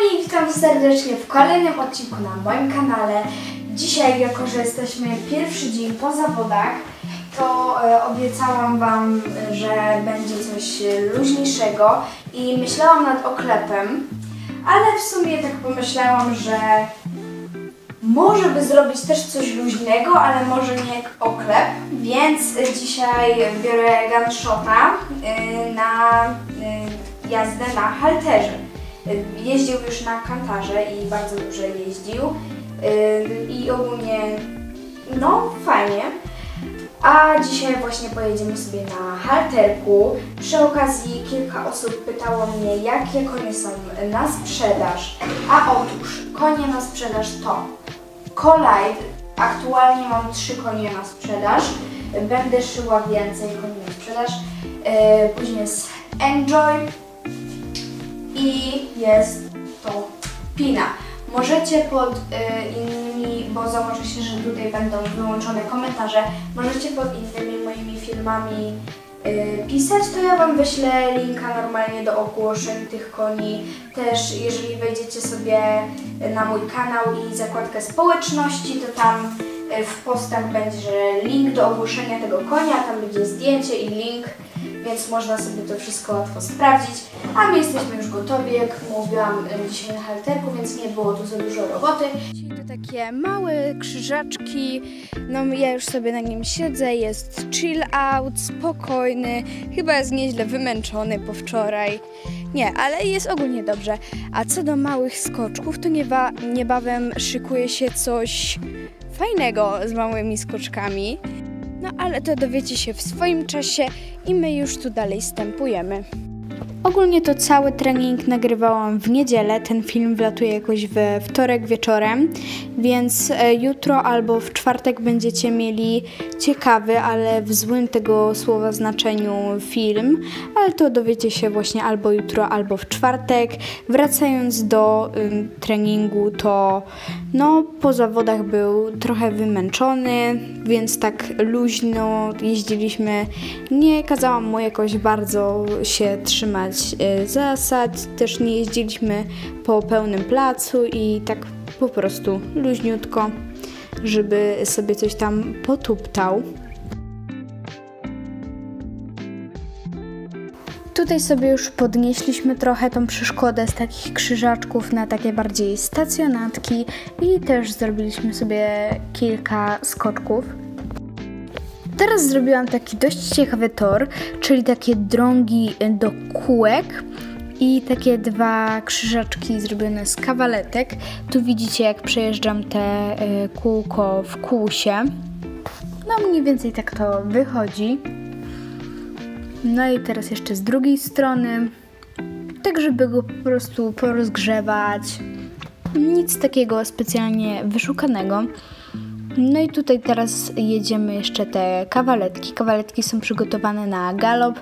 kochani, witam serdecznie w kolejnym odcinku na moim kanale. Dzisiaj, jako że jesteśmy pierwszy dzień po zawodach, to e, obiecałam Wam, że będzie coś e, luźniejszego i myślałam nad oklepem, ale w sumie tak pomyślałam, że może by zrobić też coś luźnego, ale może nie jak oklep, więc dzisiaj biorę gunshota e, na jazdę na halterze. E, Jeździł już na kantarze i bardzo dobrze jeździł e, i ogólnie no fajnie. A dzisiaj właśnie pojedziemy sobie na halterku. Przy okazji kilka osób pytało mnie, jakie konie są na sprzedaż. A otóż konie na sprzedaż to Collide. Aktualnie mam trzy konie na sprzedaż. Będę szyła więcej koni na sprzedaż. E, Później jest Enjoy i jest to Pina. Możecie pod e, innymi, bo założę się, że tutaj będą wyłączone komentarze, możecie pod innymi moimi filmami e, pisać, to ja Wam wyślę linka normalnie do ogłoszeń tych koni. Też jeżeli wejdziecie sobie na mój kanał i zakładkę społeczności, to tam w postach będzie link do ogłoszenia tego konia, tam będzie zdjęcie i link, więc można sobie to wszystko łatwo sprawdzić. A my jesteśmy już gotowi, jak mówiłam e, dzisiaj na halterku, więc nie było tu za dużo roboty. To takie małe krzyżaczki. No ja już sobie na nim siedzę, jest chill out, spokojny. Chyba jest nieźle wymęczony po wczoraj. Nie, ale jest ogólnie dobrze. A co do małych skoczków, to nieba, niebawem szykuje się coś fajnego z małymi skoczkami. No ale to dowiecie się w swoim czasie i my już tu dalej stępujemy. Ogólnie to cały trening nagrywałam w niedzielę. Ten film wlatuje jakoś we wtorek wieczorem, więc e, jutro albo w czwartek będziecie mieli ciekawy, ale w złym tego słowa znaczeniu film, ale to dowiecie się właśnie albo jutro, albo w czwartek. Wracając do ym, treningu, to no po zawodach był trochę wymęczony, więc tak luźno jeździliśmy. Nie kazałam mu jakoś bardzo się trzymać e, zasad, też nie jeździliśmy po pełnym placu i tak po prostu luźniutko, żeby sobie coś tam potuptał. Tutaj sobie już podnieśliśmy trochę tą przeszkodę z takich krzyżaczków na takie bardziej stacjonatki i też zrobiliśmy sobie kilka skoczków. Teraz zrobiłam taki dość ciekawy tor, czyli takie drągi do kółek i takie dwa krzyżaczki zrobione z kawaletek. Tu widzicie jak przejeżdżam te y, kółko w kółsie. No mniej więcej tak to wychodzi. No i teraz jeszcze z drugiej strony, tak żeby go po prostu porozgrzewać. Nic takiego specjalnie wyszukanego. No i tutaj teraz jedziemy jeszcze te kawaletki. Kawaletki są przygotowane na galop,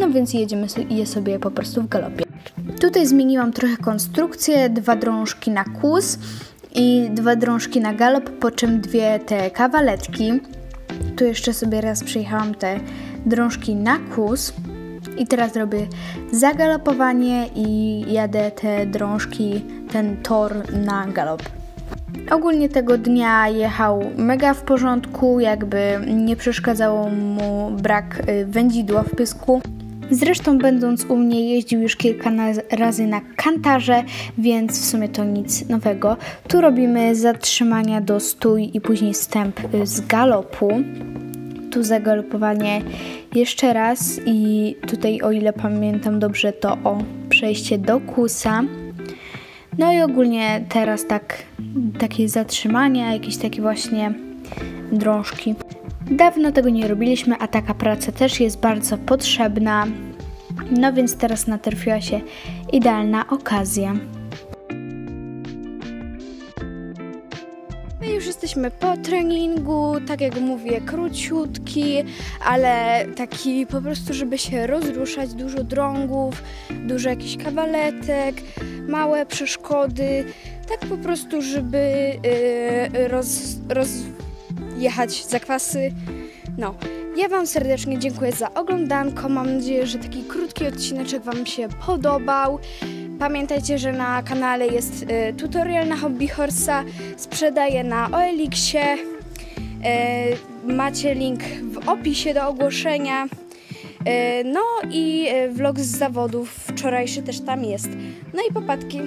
no więc jedziemy je sobie po prostu w galopie. Tutaj zmieniłam trochę konstrukcję, dwa drążki na kłus i dwa drążki na galop, po czym dwie te kawaletki. Tu jeszcze sobie raz przejechałam te drążki na kłus i teraz robię zagalopowanie i jadę te drążki, ten tor na galop. Ogólnie tego dnia jechał mega w porządku, jakby nie przeszkadzało mu brak y, wędzidła w pysku. Zresztą będąc u mnie jeździł już kilka razy na kantarze, więc w sumie to nic nowego. Tu robimy zatrzymania do stój i później wstęp y, z galopu. Tu zagalopowanie jeszcze raz i tutaj o ile pamiętam dobrze to o przejście do kusa. No i ogólnie teraz tak, takie zatrzymania, jakieś takie właśnie drążki. Dawno tego nie robiliśmy, a taka praca też jest bardzo potrzebna. No więc teraz natrafiła się idealna okazja. My już jesteśmy po treningu, tak jak mówię, króciutki, ale taki po prostu, żeby się rozruszać, dużo drągów, dużo jakichś kawaletek, małe przeszkody, tak po prostu, żeby yy, roz, rozjechać zakwasy. No, ja Wam serdecznie dziękuję za oglądanko. Mam nadzieję, że taki krótki odcineczek Wam się podobał. Pamiętajcie, że na kanale jest y, tutorial na Hobby Horsa, sprzedaję na OLX-ie. Y, macie link w opisie do ogłoszenia. Y, no i y, vlog z zawodów wczorajszy też tam jest. No i popadki.